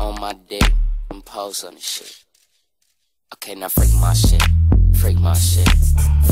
on my dick and pose on the shit. Okay, now freak my shit. Freak my shit. Freak my shit.